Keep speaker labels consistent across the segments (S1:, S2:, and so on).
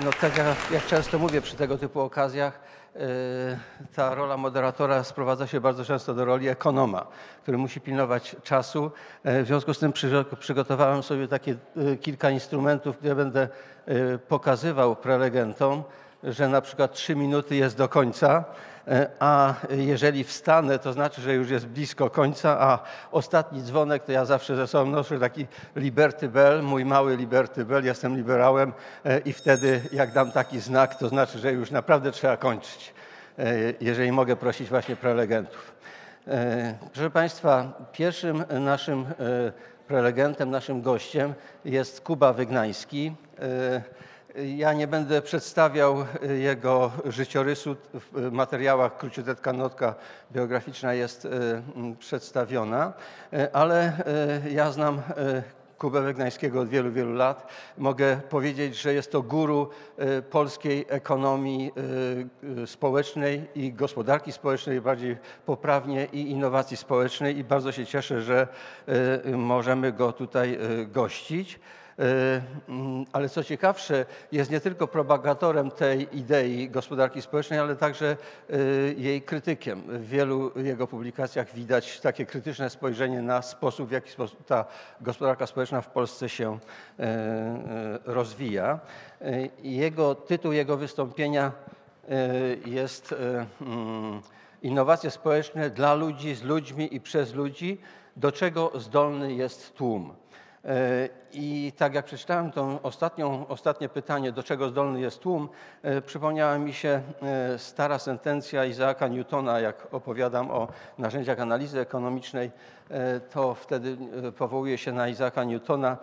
S1: No tak jak, jak często mówię przy tego typu okazjach, yy, ta rola moderatora sprowadza się bardzo często do roli ekonoma, który musi pilnować czasu. Yy, W związku z tym przy, przygotowałem sobie takie yy, kilka instrumentów, które będę pokazywał prelegentom, że na przykład trzy minuty jest do końca, e, a jeżeli wstanę, to znaczy, że już jest blisko końca, a ostatni dzwonek to ja zawsze ze sobą noszę taki Liberty Bell, mój mały Liberty Bell, jestem liberałem e, i wtedy jak dam taki znak, to znaczy, że już naprawdę trzeba kończyć, e, jeżeli mogę prosić właśnie prelegentów. Proszę Państwa, pierwszym naszym prelegentem, naszym gościem jest Kuba Wygnański. Ja nie będę przedstawiał e, jego życiorysu. W e, materiałach króciutetka notka biograficzna jest m, przedstawiona, ale ja znam Kubę Wegnańskiego od wielu, wielu lat. Mogę powiedzieć, że jest to guru polskiej ekonomii społecznej i gospodarki społecznej, bardziej poprawnie i innowacji społecznej i bardzo się cieszę, że możemy go tutaj gościć. E, mm, Ale co ciekawsze, jest nie tylko propagatorem tej idei gospodarki społecznej, ale także e, jej krytykiem. W wielu jego publikacjach widać takie krytyczne spojrzenie na sposób, w jaki sposób ta gospodarka społeczna w Polsce się e, rozwija. Jego tytuł jego wystąpienia jest mm, Innowacje społeczne dla ludzi, z ludźmi i przez ludzi, do czego zdolny jest tłum. E, I tak jak przeczytałem to ostatnią, ostatnie pytanie, do czego zdolny jest tłum, e, przypomniała mi się e, stara sentencja Izaaka Newtona, jak opowiadam o narzędziach analizy ekonomicznej, to wtedy e, powołuję się na Izaaka Newtona,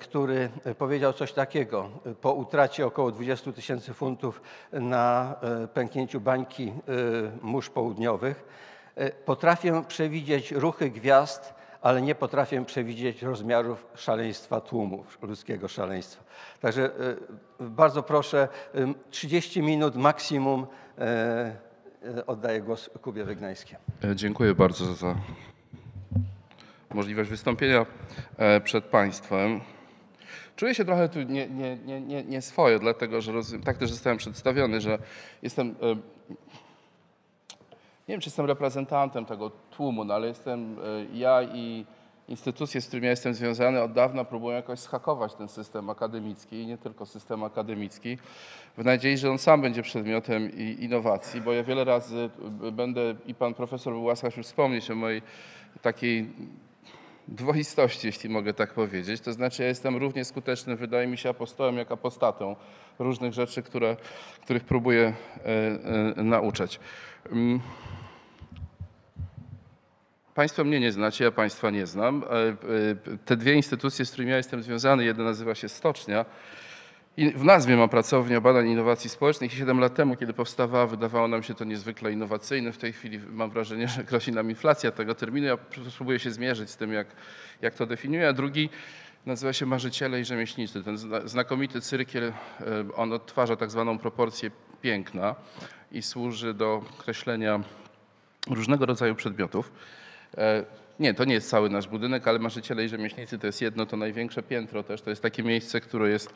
S1: który powiedział coś takiego po utracie około 20 tysięcy funtów na pęknięciu bańki mórz południowych. Potrafię przewidzieć ruchy gwiazd, ale nie potrafię przewidzieć rozmiarów szaleństwa tłumu, ludzkiego szaleństwa. Także e, bardzo proszę, e, 30 minut maksimum e, e, oddaję głos Kubie Wygnańskiej.
S2: E, Dziękuję bardzo za możliwość wystąpienia przed Państwem. Czuję się trochę tu nie, nie, nie, nie, swoje, dlatego że rozumiem, tak też zostałem przedstawiony, że jestem, nie wiem czy jestem reprezentantem tego tłumu, no ale jestem e, ja i instytucje, z którymi ja jestem związany od dawna próbują jakoś schakować ten system akademicki i nie tylko system akademicki, w nadziei, że on sam będzie przedmiotem innowacji, bo ja wiele razy b- będę i pan profesor był łaskaw już wspomnieć o mojej takiej dwoistości, jeśli mogę tak powiedzieć. To znaczy ja jestem równie skuteczny, wydaje mi się, apostołem jak apostatą różnych rzeczy, które, których próbuję e, e, nauczać. Mm. Państwo mnie nie znacie, ja Państwa nie znam. E, e, Te dwie instytucje, z którymi ja jestem związany, jedna nazywa się Stocznia. I w nazwie ma Pracownia Badań Innowacji Społecznych i 7 lat temu, kiedy powstawała, wydawało nam się to niezwykle innowacyjne. W tej chwili mam wrażenie, że grozi nam inflacja tego terminu. Ja spróbuję się zmierzyć z tym, jak, jak to definiuję. A drugi nazywa się Marzyciele i Rzemieślnicy. Ten zna- znakomity cyrkiel, e, on odtwarza tak zwaną proporcję piękna i służy do kreślenia różnego rodzaju przedmiotów. E, Nie, to nie jest cały nasz budynek, ale Marzyciele i Rzemieślnicy to jest jedno, to największe piętro też. To jest takie miejsce, które jest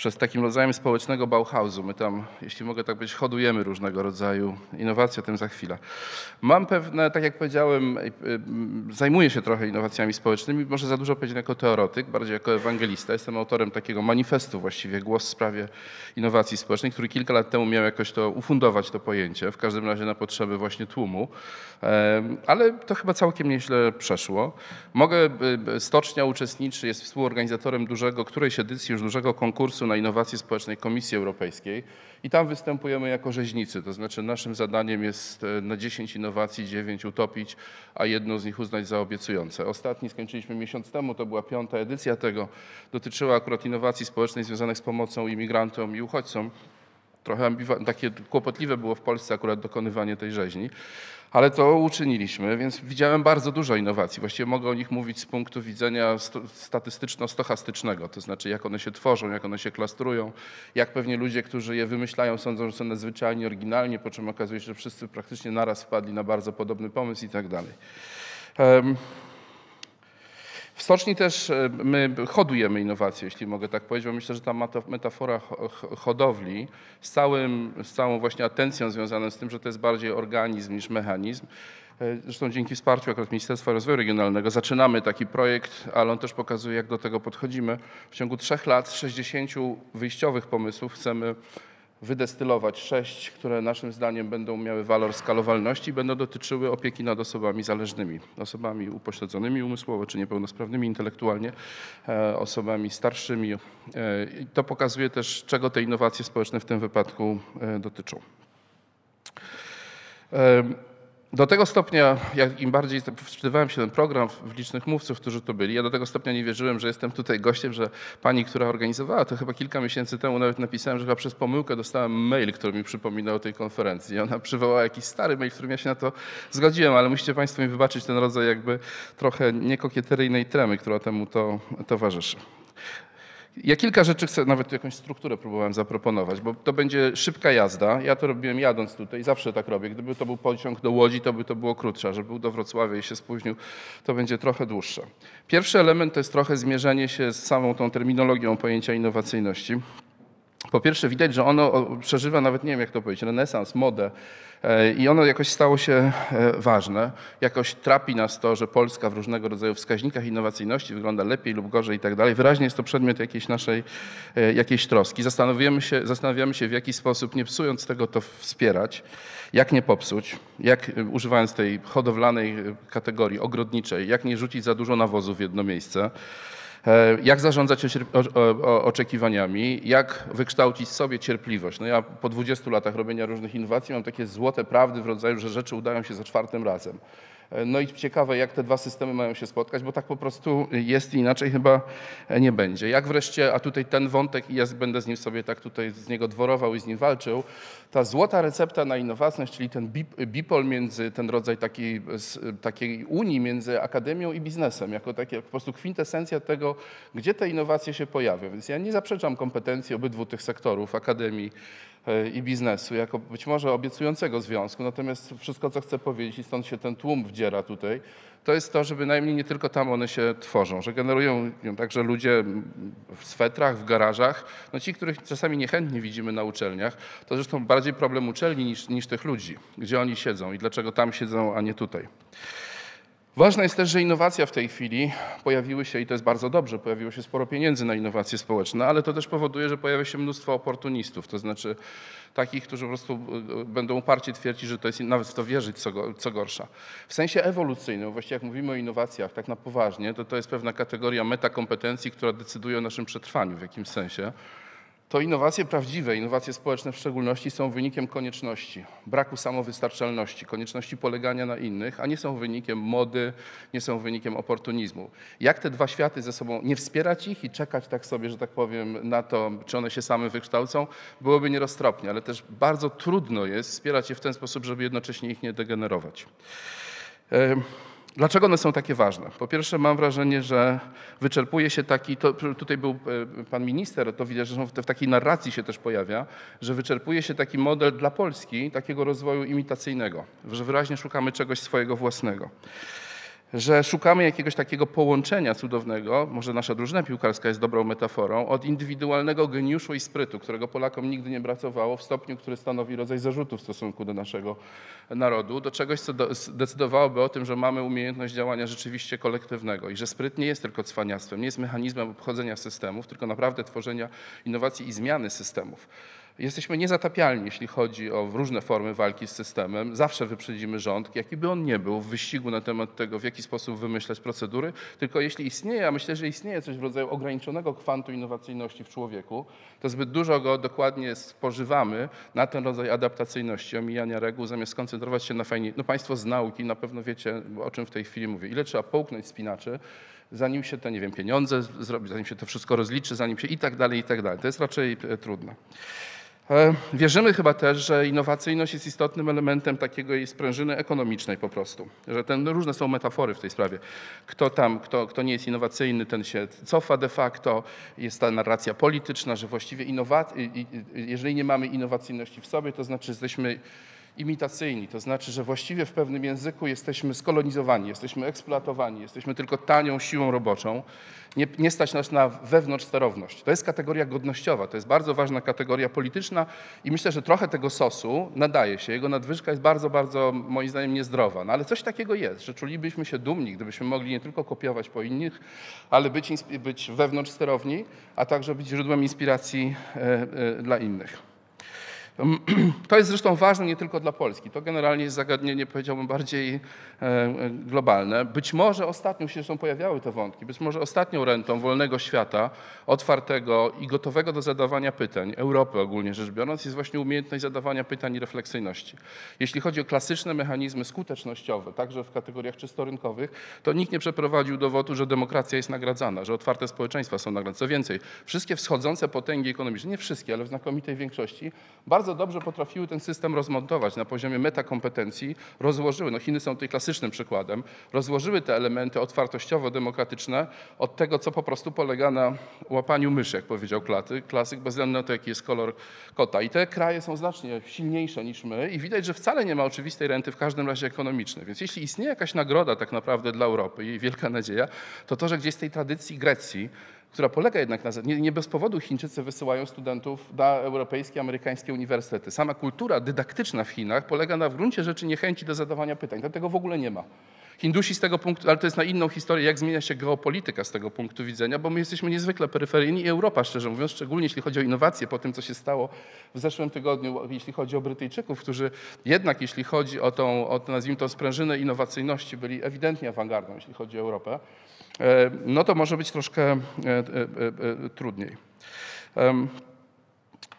S2: przez takim rodzajem społecznego Bauhausu. My tam, jeśli mogę tak powiedzieć, hodujemy różnego rodzaju innowacje, o tym za chwilę. Mam pewne, tak jak powiedziałem, y, y, zajmuję się trochę innowacjami społecznymi, może za dużo powiedzieć jako teoretyk, bardziej jako ewangelista. Jestem autorem takiego manifestu właściwie, głos w sprawie innowacji społecznej, który kilka lat temu miał jakoś to ufundować to pojęcie, w każdym razie na potrzeby właśnie tłumu, ale to chyba całkiem nieźle przeszło. Mogę, y, Stocznia uczestniczy, jest współorganizatorem dużego, którejś edycji już dużego konkursu na innowacje społecznej Komisji Europejskiej i tam występujemy jako rzeźnicy, to znaczy naszym zadaniem jest e, na 10 innowacji 9 utopić, a jedną z nich uznać za obiecujące. Ostatni skończyliśmy miesiąc temu, to była piąta edycja tego, dotyczyła akurat innowacji społecznej związanych z pomocą imigrantom i uchodźcom. Trochę ambiwa- takie kłopotliwe było w Polsce akurat dokonywanie tej rzeźni, ale to uczyniliśmy, więc widziałem bardzo dużo innowacji. Właściwie mogę o nich mówić z punktu widzenia sto- statystyczno-stochastycznego, to znaczy jak one się tworzą, jak one się klastrują, jak pewnie ludzie, którzy je wymyślają, sądzą, że są nadzwyczajnie oryginalnie, po czym okazuje się, że wszyscy praktycznie naraz wpadli na bardzo podobny pomysł i tak dalej. Em, W stoczni też e, my hodujemy innowacje, jeśli mogę tak powiedzieć, bo myślę, że ta metafora ho- ho- hodowli z, całym, z całą właśnie atencją związaną z tym, że to jest bardziej organizm niż mechanizm. E, Zresztą dzięki wsparciu akurat Ministerstwa Rozwoju Regionalnego zaczynamy taki projekt, ale on też pokazuje, jak do tego podchodzimy. W ciągu trzech lat z 60 wyjściowych pomysłów chcemy wydestylować sześć, które naszym zdaniem będą miały walor skalowalności i będą dotyczyły opieki nad osobami zależnymi, osobami upośledzonymi umysłowo czy niepełnosprawnymi intelektualnie, e, osobami starszymi. E, To pokazuje też, czego te innowacje społeczne w tym wypadku e, dotyczą. Do tego stopnia, jak im bardziej wczytywałem się ten program, w licznych mówców, którzy tu byli, ja do tego stopnia nie wierzyłem, że jestem tutaj gościem, że pani, która organizowała to chyba kilka miesięcy temu, nawet napisałem, że chyba przez pomyłkę dostałem mail, który mi przypominał o tej konferencji. Ona przywołała jakiś stary mail, w którym ja się na to zgodziłem, ale musicie państwo mi wybaczyć ten rodzaj jakby trochę niekokieteryjnej tremy, która temu to towarzyszy. Ja kilka rzeczy chcę, nawet jakąś strukturę próbowałem zaproponować, bo to będzie szybka jazda. Ja to robiłem jadąc tutaj, zawsze tak robię. Gdyby to był pociąg do Łodzi, to by to było krótsze, żeby był do Wrocławia i się spóźnił, to będzie trochę dłuższe. Pierwszy element to jest trochę zmierzenie się z samą tą terminologią pojęcia innowacyjności. Po pierwsze, widać, że ono przeżywa nawet, nie wiem jak to powiedzieć, renesans, modę e, i ono jakoś stało się e, ważne. Jakoś trapi nas to, że Polska w różnego rodzaju wskaźnikach innowacyjności wygląda lepiej lub gorzej i tak dalej. Wyraźnie jest to przedmiot jakiejś naszej e, jakiejś troski. Zastanawiamy się, zastanawiamy się, w jaki sposób, nie psując tego, to wspierać, jak nie popsuć, jak używając tej hodowlanej kategorii ogrodniczej, jak nie rzucić za dużo nawozu w jedno miejsce. E, Jak zarządzać oczekiwaniami, jak wykształcić sobie cierpliwość. No ja po 20 latach robienia różnych innowacji mam takie złote prawdy w rodzaju, że rzeczy udają się za czwartym razem. No i ciekawe, jak te dwa systemy mają się spotkać, bo tak po prostu jest i inaczej chyba nie będzie. Jak wreszcie, a tutaj ten wątek i ja będę z nim sobie tak tutaj z niego dworował i z nim walczył, ta złota recepta na innowacyjność, czyli ten bip- bipol między, ten rodzaj takiej, takiej unii między akademią i biznesem, jako takie po prostu kwintesencja tego, gdzie te innowacje się pojawią. Więc ja nie zaprzeczam kompetencji obydwu tych sektorów, akademii i biznesu, jako być może obiecującego związku. Natomiast wszystko, co chcę powiedzieć, i stąd się ten tłum wdziera tutaj, to jest to, że bynajmniej nie tylko tam one się tworzą, że generują ją także ludzie w swetrach, w garażach, no ci, których czasami niechętnie widzimy na uczelniach, to zresztą bardziej problem uczelni niż, niż tych ludzi, gdzie oni siedzą i dlaczego tam siedzą, a nie tutaj. Ważne jest też, że innowacja w tej chwili pojawiły się, i to jest bardzo dobrze, pojawiło się sporo pieniędzy na innowacje społeczne, ale to też powoduje, że pojawia się mnóstwo oportunistów, to znaczy takich, którzy po prostu y, y, będą uparcie twierdzić, że to jest, nawet w to wierzyć, co gorsza. W sensie ewolucyjnym, właściwie jak mówimy o innowacjach tak na poważnie, to to jest pewna kategoria metakompetencji, która decyduje o naszym przetrwaniu w jakimś sensie. To innowacje prawdziwe, innowacje społeczne w szczególności są wynikiem konieczności, braku samowystarczalności, konieczności polegania na innych, a nie są wynikiem mody, nie są wynikiem oportunizmu. Jak te dwa światy ze sobą, nie wspierać ich i czekać tak sobie, że tak powiem, na to, czy one się same wykształcą, byłoby nieroztropnie, ale też bardzo trudno jest wspierać je w ten sposób, żeby jednocześnie ich nie degenerować. Dlaczego one są takie ważne? Po pierwsze, mam wrażenie, że wyczerpuje się taki, to tutaj był e, pan minister, to widać, że w takiej narracji się też pojawia, że wyczerpuje się taki model dla Polski takiego rozwoju imitacyjnego, że wyraźnie szukamy czegoś swojego własnego. Że szukamy jakiegoś takiego połączenia cudownego, może nasza drużyna piłkarska jest dobrą metaforą, od indywidualnego geniuszu i sprytu, którego Polakom nigdy nie brakowało w stopniu, który stanowi rodzaj zarzutu w stosunku do naszego narodu, do czegoś, co do- decydowałoby o tym, że mamy umiejętność działania rzeczywiście kolektywnego i że spryt nie jest tylko cwaniactwem, nie jest mechanizmem obchodzenia systemów, tylko naprawdę tworzenia innowacji i zmiany systemów. Jesteśmy niezatapialni, jeśli chodzi o różne formy walki z systemem. Zawsze wyprzedzimy rząd, jaki by on nie był, w wyścigu na temat tego, w jaki sposób wymyślać procedury. Tylko jeśli istnieje, a myślę, że istnieje coś w rodzaju ograniczonego kwantu innowacyjności w człowieku, to zbyt dużo go dokładnie spożywamy na ten rodzaj adaptacyjności, omijania reguł, zamiast skoncentrować się na fajnie. No Państwo z nauki na pewno wiecie, o czym w tej chwili mówię. Ile trzeba połknąć spinaczy, zanim się te, nie wiem, pieniądze zrobi, zanim się to wszystko rozliczy, zanim się i tak dalej, i tak dalej. To jest raczej e, trudne. E, Wierzymy chyba też, że innowacyjność jest istotnym elementem takiego jej sprężyny ekonomicznej po prostu. Że ten, no różne są metafory w tej sprawie. Kto tam, kto, kto nie jest innowacyjny, ten się cofa de facto. Jest ta narracja polityczna, że właściwie innowac- jeżeli nie mamy innowacyjności w sobie, to znaczy jesteśmy imitacyjni, to znaczy, że właściwie w pewnym języku jesteśmy skolonizowani, jesteśmy eksploatowani, jesteśmy tylko tanią siłą roboczą. Nie, nie stać nas na wewnątrz sterowność. To jest kategoria godnościowa, to jest bardzo ważna kategoria polityczna i myślę, że trochę tego sosu nadaje się. Jego nadwyżka jest bardzo, bardzo moim zdaniem niezdrowa. No ale coś takiego jest, że czulibyśmy się dumni, gdybyśmy mogli nie tylko kopiować po innych, ale być, być wewnątrz sterowni, a także być źródłem inspiracji e, e, dla innych. To jest zresztą ważne nie tylko dla Polski. To generalnie jest zagadnienie, powiedziałbym, bardziej e, e, globalne. Być może ostatnią się zresztą pojawiały te wątki, być może ostatnią rentą wolnego świata, otwartego i gotowego do zadawania pytań, Europy ogólnie rzecz biorąc, jest właśnie umiejętność zadawania pytań i refleksyjności. Jeśli chodzi o klasyczne mechanizmy skutecznościowe, także w kategoriach czysto rynkowych, to nikt nie przeprowadził dowodu, że demokracja jest nagradzana, że otwarte społeczeństwa są nagradzane. Co więcej, wszystkie wschodzące potęgi ekonomiczne, nie wszystkie, ale w znakomitej większości, bardzo dobrze potrafiły ten system rozmontować na poziomie metakompetencji, rozłożyły, no Chiny są tutaj klasycznym przykładem, rozłożyły te elementy otwartościowo-demokratyczne od tego, co po prostu polega na łapaniu myszy, jak powiedział klasyk, bez względu na to, jaki jest kolor kota. I te kraje są znacznie silniejsze niż my i widać, że wcale nie ma oczywistej renty, w każdym razie ekonomicznej. Więc jeśli istnieje jakaś nagroda tak naprawdę dla Europy i wielka nadzieja, to to, że gdzieś z tej tradycji Grecji, która polega jednak na. Nie, nie bez powodu Chińczycy wysyłają studentów na europejskie, amerykańskie uniwersytety. Sama kultura dydaktyczna w Chinach polega na w gruncie rzeczy niechęci do zadawania pytań. Tam tego w ogóle nie ma. Hindusi z tego punktu, ale to jest na inną historię, jak zmienia się geopolityka z tego punktu widzenia, bo my jesteśmy niezwykle peryferyjni i Europa, szczerze mówiąc, szczególnie jeśli chodzi o innowacje, po tym, co się stało w zeszłym tygodniu, jeśli chodzi o Brytyjczyków, którzy jednak, jeśli chodzi o tą, o nazwijmy to, sprężynę innowacyjności, byli ewidentnie awangardą, jeśli chodzi o Europę, no to może być troszkę e, e, e, e, trudniej.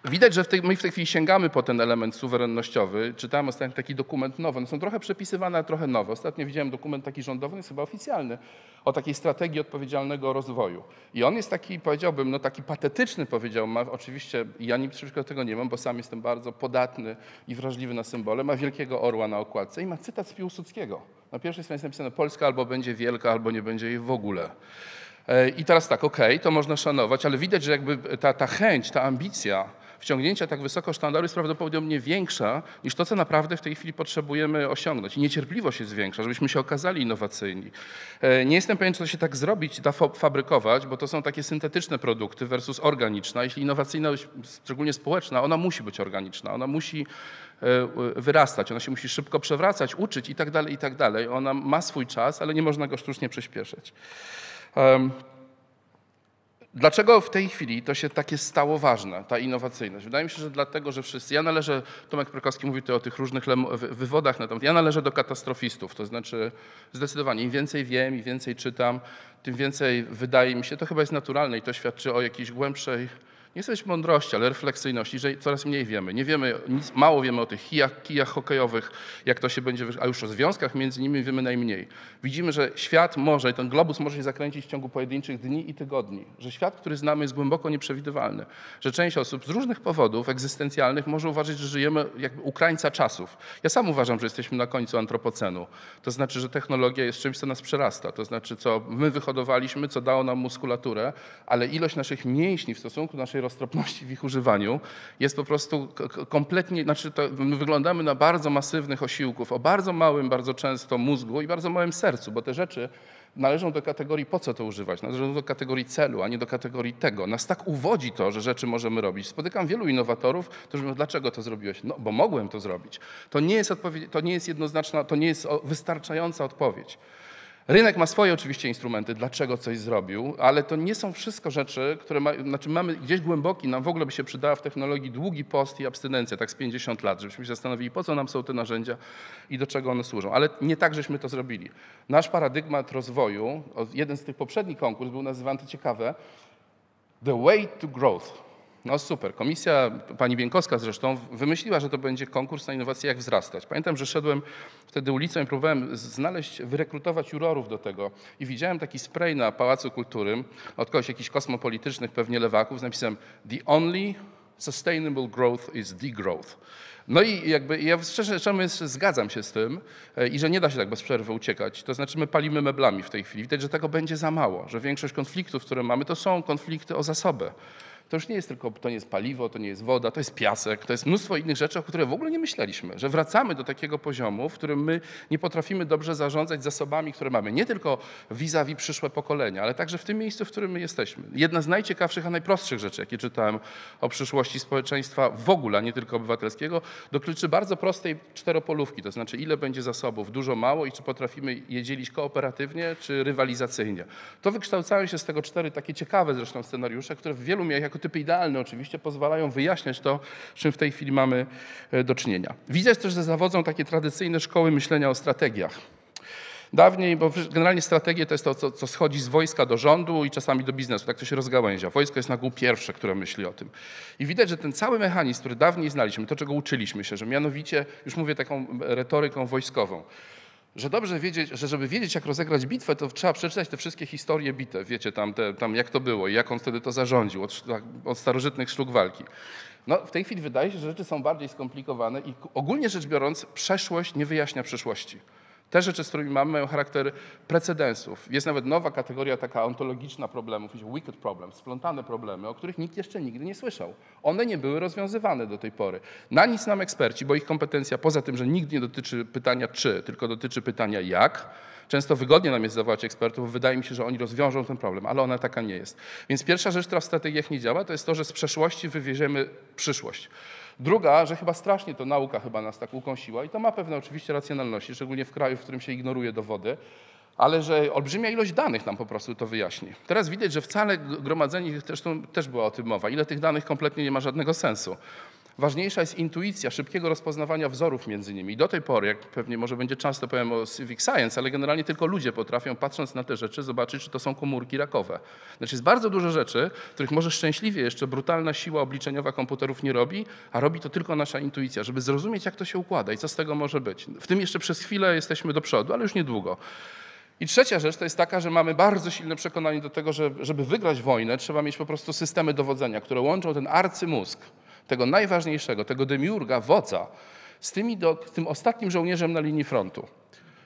S2: Widać, że w tej, my w tej chwili sięgamy po ten element suwerennościowy. Czytałem ostatnio taki dokument nowy. One są trochę przepisywane, ale trochę nowe. Ostatnio widziałem dokument taki rządowy, jest chyba oficjalny, o takiej strategii odpowiedzialnego rozwoju. I on jest taki, powiedziałbym, no taki patetyczny, powiedziałbym. Ma, oczywiście ja nic przeciwko tego nie mam, bo sam jestem bardzo podatny i wrażliwy na symbole. Ma wielkiego orła na okładce i ma cytat z Piłsudskiego. Na pierwszej stronie jest napisane Polska albo będzie wielka, albo nie będzie jej w ogóle. E, I teraz tak, okej, to można szanować, ale widać, że jakby ta, ta chęć, ta ambicja wciągnięcia tak wysoko sztandaru jest prawdopodobnie większa niż to, co naprawdę w tej chwili potrzebujemy osiągnąć. I niecierpliwość jest większa, żebyśmy się okazali innowacyjni. E, Nie jestem pewien, czy to się tak zrobić, da fabrykować, bo to są takie syntetyczne produkty versus organiczna. Jeśli innowacyjność, szczególnie społeczna, ona musi być organiczna, ona musi wyrastać, ona się musi szybko przewracać, uczyć i tak dalej, i tak dalej. Ona ma swój czas, ale nie można go sztucznie przyspieszyć. Dlaczego w tej chwili to się takie stało ważne, ta innowacyjność? Wydaje mi się, że dlatego, że wszyscy, ja należę, Tomek Prokowski mówi tutaj o tych różnych wywodach na temat, ja należę do katastrofistów, to znaczy zdecydowanie im więcej wiem, im więcej czytam, tym więcej wydaje mi się, to chyba jest naturalne i to świadczy o jakiejś głębszej, nie chcę mądrości, ale refleksyjności, że coraz mniej wiemy. Nie wiemy, nic, mało wiemy o tych kijach, kijach hokejowych, jak to się będzie, a już o związkach między nimi wiemy najmniej. Widzimy, że świat może, ten globus może się zakręcić w ciągu pojedynczych dni i tygodni, że świat, który znamy jest głęboko nieprzewidywalny, że część osób z różnych powodów egzystencjalnych może uważać, że żyjemy jakby u krańca czasów. Ja sam uważam, że jesteśmy na końcu antropocenu. To znaczy, że technologia jest czymś, co nas przerasta. To znaczy, co my wyhodowaliśmy, co dało nam muskulaturę, ale ilość naszych mięśni w stosunku do naszej roztropności w ich używaniu jest po prostu kompletnie, znaczy to my wyglądamy na bardzo masywnych osiłków, o bardzo małym bardzo często mózgu i bardzo małym sercu, bo te rzeczy należą do kategorii po co to używać, należą do kategorii celu, a nie do kategorii tego. Nas tak uwodzi to, że rzeczy możemy robić. Spotykam wielu innowatorów, którzy mówią, dlaczego to zrobiłeś? No, bo mogłem to zrobić. To nie jest, to nie jest jednoznaczna, to nie jest wystarczająca odpowiedź. Rynek ma swoje oczywiście instrumenty, dlaczego coś zrobił, ale to nie są wszystko rzeczy, które ma, znaczy mamy gdzieś głęboki, nam w ogóle by się przydała w technologii długi post i abstynencja, tak z 50 lat, żebyśmy się zastanowili, po co nam są te narzędzia i do czego one służą. Ale nie tak, żeśmy to zrobili. Nasz paradygmat rozwoju, jeden z tych poprzednich konkurs był nazywany ciekawe, The Way to Growth. No super. Komisja, pani Bienkowska zresztą, wymyśliła, że to będzie konkurs na innowacje, jak wzrastać. Pamiętam, że szedłem wtedy ulicą i próbowałem znaleźć, wyrekrutować jurorów do tego. I widziałem taki spray na Pałacu Kultury od kogoś jakichś kosmopolitycznych, pewnie lewaków, z napisem The only sustainable growth is degrowth. No i jakby ja szczerze mówiąc zgadzam się z tym e, i że nie da się tak bez przerwy uciekać. To znaczy my palimy meblami w tej chwili. Widać, że tego będzie za mało, że większość konfliktów, które mamy, to są konflikty o zasobę. To już nie jest tylko, to nie jest paliwo, to nie jest woda, to jest piasek, to jest mnóstwo innych rzeczy, o które w ogóle nie myśleliśmy, że wracamy do takiego poziomu, w którym my nie potrafimy dobrze zarządzać zasobami, które mamy, nie tylko vis-a-vis przyszłe pokolenia, ale także w tym miejscu, w którym my jesteśmy. Jedna z najciekawszych, a najprostszych rzeczy, jakie czytałem o przyszłości społeczeństwa w ogóle, a nie tylko obywatelskiego, dotyczy bardzo prostej czteropolówki, to znaczy ile będzie zasobów, dużo, mało i czy potrafimy je dzielić kooperatywnie, czy rywalizacyjnie. To wykształcają się z tego cztery takie ciekawe zresztą scenariusze, które w wielu jako typy idealne oczywiście pozwalają wyjaśniać to, z czym w tej chwili mamy e, do czynienia. Widać też, że zawodzą takie tradycyjne szkoły myślenia o strategiach. Dawniej, bo generalnie strategie to jest to, co, co, schodzi z wojska do rządu i czasami do biznesu, tak to się rozgałęzia. Wojsko jest na ogół pierwsze, które myśli o tym. I widać, że ten cały mechanizm, który dawniej znaliśmy, to czego uczyliśmy się, że mianowicie, już mówię taką retoryką wojskową, że dobrze wiedzieć, że żeby wiedzieć, jak rozegrać bitwę, to trzeba przeczytać te wszystkie historie bitew. Wiecie, tam, te, tam jak to było i jak on wtedy to zarządził, od, tak, od starożytnych sztuk walki. No, w tej chwili wydaje się, że rzeczy są bardziej skomplikowane i ogólnie rzecz biorąc, przeszłość nie wyjaśnia przyszłości. Te rzeczy, z którymi mamy, mają charakter precedensów. Jest nawet nowa kategoria taka ontologiczna problemów, wicked problems, splątane problemy, o których nikt jeszcze nigdy nie słyszał. One nie były rozwiązywane do tej pory. Na nic nam eksperci, bo ich kompetencja, poza tym, że nigdy nie dotyczy pytania czy, tylko dotyczy pytania jak, Często wygodnie nam jest zawołać ekspertów, bo wydaje mi się, że oni rozwiążą ten problem, ale ona taka nie jest. Więc pierwsza rzecz, która w strategiach nie działa, to jest to, że z przeszłości wywieziemy przyszłość. Druga, że chyba strasznie to nauka chyba nas tak ukąsiła i to ma pewne oczywiście racjonalności, szczególnie w kraju, w którym się ignoruje dowody, ale że olbrzymia ilość danych nam po prostu to wyjaśni. Teraz widać, że wcale gromadzenie, zresztą też była o tym mowa, ile tych danych kompletnie nie ma żadnego sensu. Ważniejsza jest intuicja, szybkiego rozpoznawania wzorów między nimi. I do tej pory, jak pewnie może będzie często powiem o civic science, ale generalnie tylko ludzie potrafią, patrząc na te rzeczy, zobaczyć, czy to są komórki rakowe. Znaczy jest bardzo dużo rzeczy, których może szczęśliwie jeszcze brutalna siła obliczeniowa komputerów nie robi, a robi to tylko nasza intuicja, żeby zrozumieć, jak to się układa i co z tego może być. W tym jeszcze przez chwilę jesteśmy do przodu, ale już niedługo. I trzecia rzecz to jest taka, że mamy bardzo silne przekonanie do tego, że żeby wygrać wojnę, trzeba mieć po prostu systemy dowodzenia, które łączą ten arcymózg, tego najważniejszego, tego demiurga, wodza, z tymi do, tym ostatnim żołnierzem na linii frontu.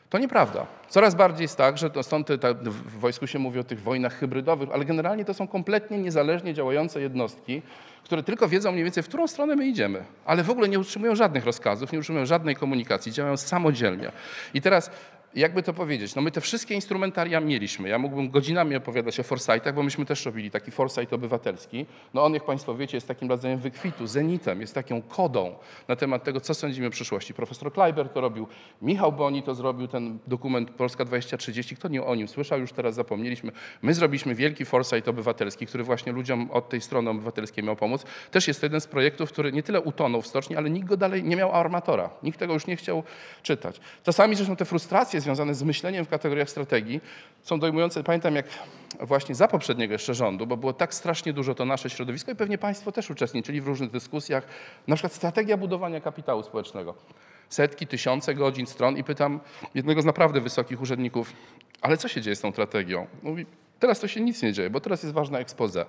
S2: To nieprawda. Coraz bardziej jest tak, że to stąd te, w wojsku się mówi o tych wojnach hybrydowych, ale generalnie to są kompletnie niezależnie działające jednostki, które tylko wiedzą mniej więcej, w którą stronę my idziemy, ale w ogóle nie utrzymują żadnych rozkazów, nie utrzymują żadnej komunikacji, działają samodzielnie. I teraz jakby to powiedzieć, no my te wszystkie instrumentaria mieliśmy. Ja mógłbym godzinami opowiadać o Foresightach, bo myśmy też robili taki Foresight obywatelski. No on, jak Państwo wiecie, jest takim rodzajem wykwitu, zenitem, jest taką kodą na temat tego, co sądzimy o przyszłości. Profesor Kleiber to robił, Michał Boni to zrobił, ten dokument Polska 2030. Kto nie o nim słyszał, już teraz zapomnieliśmy. My zrobiliśmy wielki Foresight obywatelski, który właśnie ludziom od tej strony obywatelskiej miał pomóc. Też jest to jeden z projektów, który nie tyle utonął w stoczni, ale nikt go dalej nie miał armatora. Nikt tego już nie chciał czytać. Czasami zresztą te frustracje związane z myśleniem w kategoriach strategii są dojmujące. Pamiętam jak właśnie za poprzedniego jeszcze rządu, bo było tak strasznie dużo to nasze środowisko i pewnie Państwo też uczestniczyli w różnych dyskusjach, na przykład strategia budowania kapitału społecznego. Setki, tysiące godzin, stron i pytam jednego z naprawdę wysokich urzędników, ale co się dzieje z tą strategią? Mówi, teraz to się nic nie dzieje, bo teraz jest ważna expose.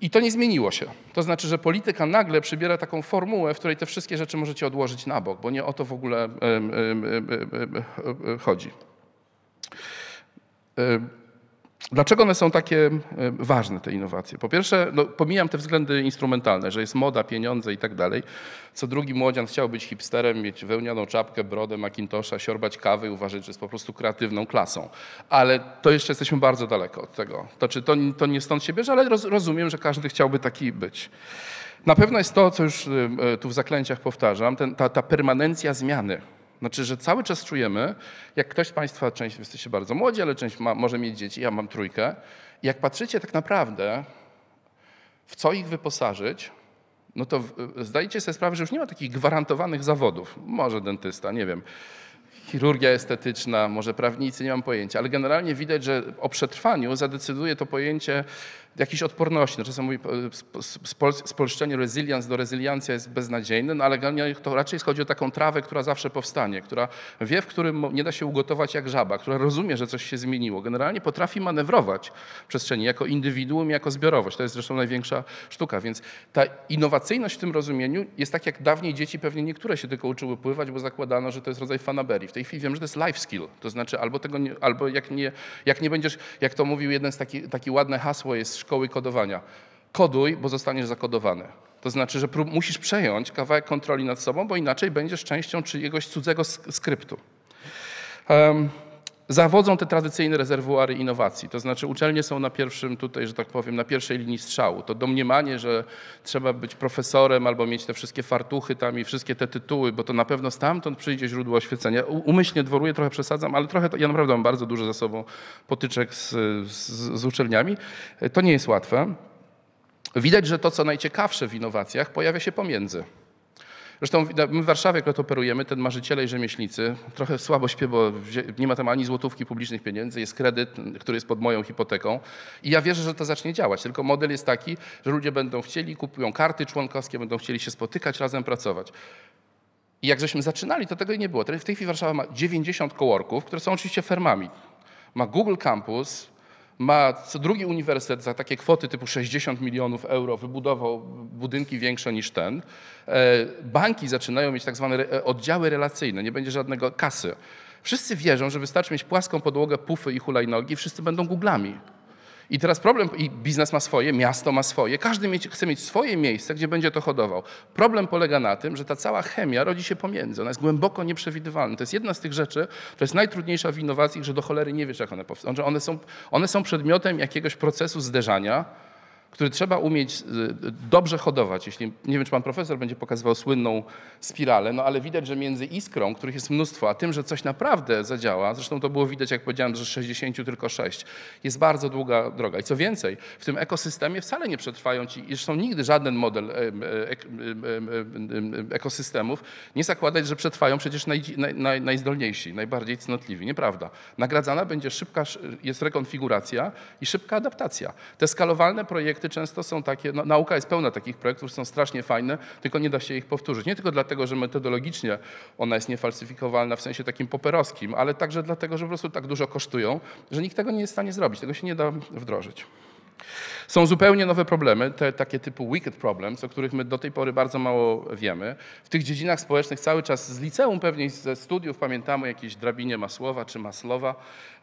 S2: I to nie zmieniło się. To znaczy, że polityka nagle przybiera taką formułę, w której te wszystkie rzeczy możecie odłożyć na bok, bo nie o to w ogóle chodzi. Dlaczego one są takie e, ważne, te innowacje? Po pierwsze, no, pomijam te względy instrumentalne, że jest moda, pieniądze i tak dalej. Co drugi młodzian chciał być hipsterem, mieć wełnianą czapkę, brodę, Macintosha, siorbać kawy uważać, że jest po prostu kreatywną klasą. Ale to jeszcze jesteśmy bardzo daleko od tego. To, czy to, to nie stąd się bierze, ale roz, rozumiem, że każdy chciałby taki być. Na pewno jest to, co już e, tu w zaklęciach powtarzam, ten, ta, ta permanencja zmiany znaczy, że cały czas czujemy, jak ktoś z Państwa, część jesteście bardzo młodzi, ale część ma, może mieć dzieci, ja mam trójkę, jak patrzycie tak naprawdę, w co ich wyposażyć, no to zdajecie sobie sprawę, że już nie ma takich gwarantowanych zawodów. Może dentysta, nie wiem chirurgia estetyczna, może prawnicy, nie mam pojęcia, ale generalnie widać, że o przetrwaniu zadecyduje to pojęcie jakiejś odporności. No czasem mówi, spolszczenie resilience do rezyliancja jest beznadziejne, no ale to raczej chodzi o taką trawę, która zawsze powstanie, która wie, w którym nie da się ugotować jak żaba, która rozumie, że coś się zmieniło. Generalnie potrafi manewrować w przestrzeni jako indywiduum, jako zbiorowość. To jest zresztą największa sztuka, więc ta innowacyjność w tym rozumieniu jest tak, jak dawniej dzieci pewnie niektóre się tylko uczyły pływać, bo zakładano, że to jest rodzaj fanaberii. W tej chwili wiem, że to jest life skill, to znaczy albo tego, nie, albo jak nie, jak nie będziesz, jak to mówił jeden z taki, taki ładne hasło jest szkoły kodowania. Koduj, bo zostaniesz zakodowany. To znaczy, że musisz przejąć kawałek kontroli nad sobą, bo inaczej będziesz częścią czyjegoś cudzego sk- skryptu. Em, Zawodzą te tradycyjne rezerwuary innowacji, to znaczy uczelnie są na pierwszym tutaj, że tak powiem, na pierwszej linii strzału. To domniemanie, że trzeba być profesorem albo mieć te wszystkie fartuchy tam i wszystkie te tytuły, bo to na pewno stamtąd przyjdzie źródło oświecenia. Umyślnie dworuję, trochę przesadzam, ale trochę, ja naprawdę mam bardzo dużo za sobą potyczek z, z, z uczelniami. To nie jest łatwe. Widać, że to, co najciekawsze w innowacjach, pojawia się pomiędzy. Zresztą my w Warszawie, jak operujemy, ten marzyciele i rzemieślnicy, trochę słabo śpię, bo nie ma tam ani złotówki publicznych pieniędzy, jest kredyt, który jest pod moją hipoteką i ja wierzę, że to zacznie działać, tylko model jest taki, że ludzie będą chcieli, kupują karty członkowskie, będą chcieli się spotykać, razem pracować. I jak żeśmy zaczynali, to tego nie było. W tej chwili Warszawa ma 90 coworków, które są oczywiście firmami. Ma Google Campus, ma co drugi uniwersytet za takie kwoty typu 60 milionów euro wybudował budynki większe niż ten. E, Banki zaczynają mieć tak zwane re- oddziały relacyjne, nie będzie żadnego kasy. Wszyscy wierzą, że wystarczy mieć płaską podłogę, pufy i hulajnogi wszyscy będą Googlami. I teraz problem, i biznes ma swoje, miasto ma swoje, każdy mieć, chce mieć swoje miejsce, gdzie będzie to hodował. Problem polega na tym, że ta cała chemia rodzi się pomiędzy, ona jest głęboko nieprzewidywalna. To jest jedna z tych rzeczy, która jest najtrudniejsza w innowacji, że do cholery nie wiesz, jak one powstaną, że one są, one są przedmiotem jakiegoś procesu zderzania, który trzeba umieć y, dobrze hodować. Jeśli, nie wiem, czy pan profesor będzie pokazywał słynną spiralę, no ale widać, że między iskrą, których jest mnóstwo, a tym, że coś naprawdę zadziała, zresztą to było widać, jak powiedziałem, że z 60 tylko 6, jest bardzo długa droga. I co więcej, w tym ekosystemie wcale nie przetrwają ci, zresztą nigdy żaden model em, ek- em, em, em, em, ekosystemów nie zakładać, że przetrwają przecież naj, naj, naj, najzdolniejsi, najbardziej cnotliwi. Nieprawda. Nagradzana będzie szybka, sz- jest rekonfiguracja i szybka adaptacja. Te skalowalne projekty często są takie, no, nauka jest pełna takich projektów, są strasznie fajne, tylko nie da się ich powtórzyć. Nie tylko dlatego, że metodologicznie ona jest niefalsyfikowalna w sensie takim poperowskim, ale także dlatego, że po prostu tak dużo kosztują, że nikt tego nie jest w stanie zrobić. Tego się nie da wdrożyć. Są zupełnie nowe problemy, te takie typu wicked problems, o których my do tej pory bardzo mało wiemy. W tych dziedzinach społecznych cały czas z liceum pewnie ze studiów pamiętamy jakieś drabinie Masłowa czy Maslowa,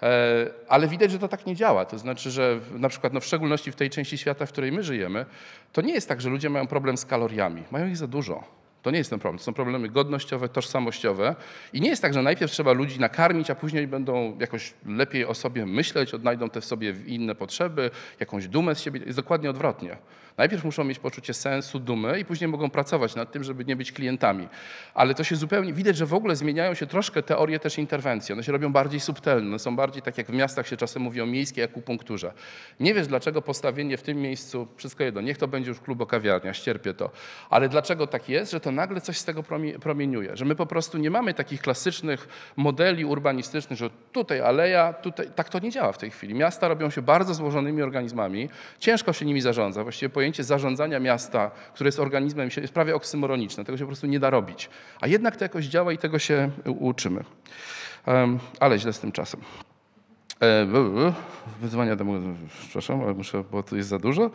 S2: e, ale widać, że to tak nie działa. To znaczy, że na przykład no w szczególności w tej części świata, w której my żyjemy, to nie jest tak, że ludzie mają problem z kaloriami. Mają ich za dużo. To nie jest ten problem. To są problemy godnościowe, tożsamościowe. I nie jest tak, że najpierw trzeba ludzi nakarmić, a później będą jakoś lepiej o sobie myśleć, odnajdą te w sobie inne potrzeby, jakąś dumę z siebie. Jest dokładnie odwrotnie. Najpierw muszą mieć poczucie sensu, dumy i później mogą pracować nad tym, żeby nie być klientami. Ale to się zupełnie, widać, że w ogóle zmieniają się troszkę teorie też interwencji. One się robią bardziej subtelne, one są bardziej tak jak w miastach się czasem mówi o miejskiej akupunkturze. Nie wiesz dlaczego postawienie w tym miejscu, wszystko jedno, niech to będzie już klubo kawiarnia, ścierpię to. Ale dlaczego tak jest, że to nagle coś z tego promie- promieniuje? Że my po prostu nie mamy takich klasycznych modeli urbanistycznych, że tutaj aleja, tutaj, tak to nie działa w tej chwili. Miasta robią się bardzo złożonymi organizmami, ciężko się nimi zarządza. Właściwie pojęcie zarządzania miasta, które jest organizmem, jest prawie oksymoroniczne. Tego się po prostu nie da robić. A jednak to jakoś działa i tego się uczymy. Ale źle z tym czasem. E, Wyzwania demo, przepraszam, ale muszę, bo tu jest za dużo.